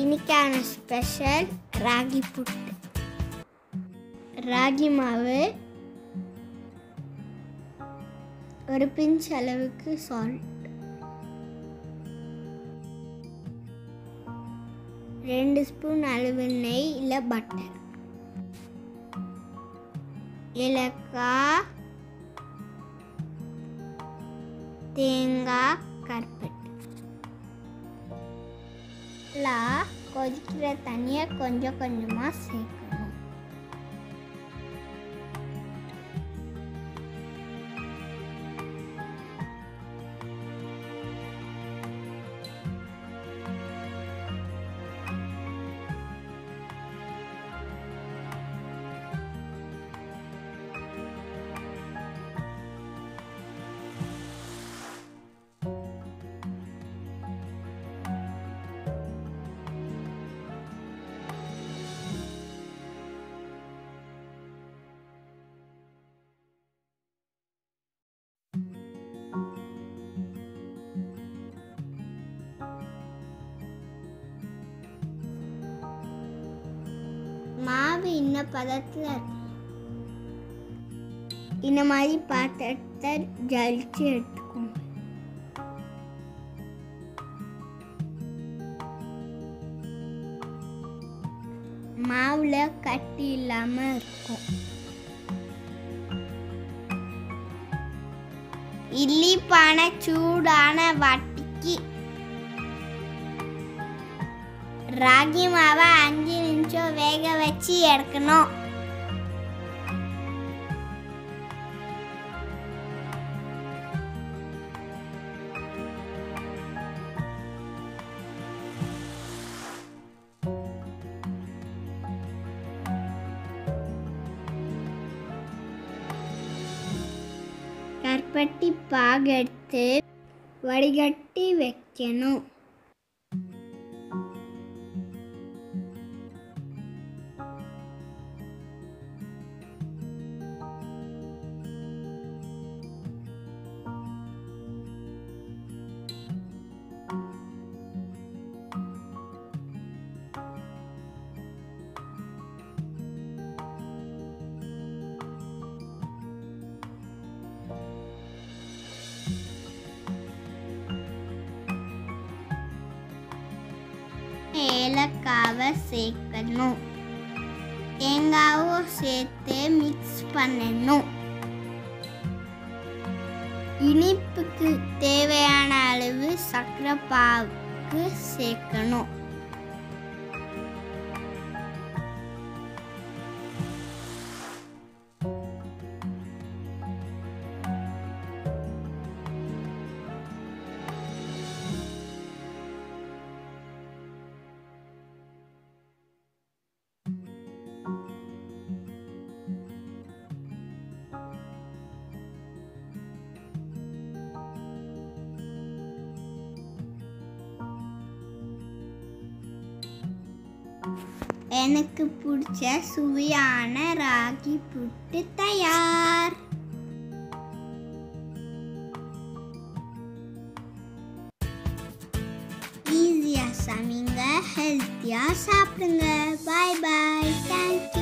இன்னைக்கான ஸ்பெஷல் ராகி புட்டு. ராகி மாவு ஒரு பிஞ்ச் அளவுக்கு சால்ட் ரெண்டு ஸ்பூன் அளவு நெய் இல்லை பட்டர் ஏலக்காய் தேங்காய் கருப்பட்டு la kojikretania konjo konjo masik மாவு இன்ன பதத்தில் இருக்கு இந்த மாதிரி பாத்திரத்தை ஜலிச்சு எடுத்துக்கோங்க. மாவுல கட்டி இல்லாம இருக்கும். இட்லி பானை சூடான வட்டிக்கு ராகி மாவை வச்சு எடுக்கணும் கற்பட்டி பாகு எடுத்து வடிகட்டி வைக்கணும். ஏலக்காவை சேர்க்கணும் தேங்காவும் சேர்த்து மிக்ஸ் பண்ணணும் இனிப்புக்கு தேவையான அளவு சர்க்கரை பாவுக்கு சேர்க்கணும் எனக்கு பிடிச்ச சுவையான ராகி புட்டு தயார். ஈஸியா சமைங்க ஹெல்த்தியா சாப்பிடுங்க. பாய் பாய் தேங்க்யூ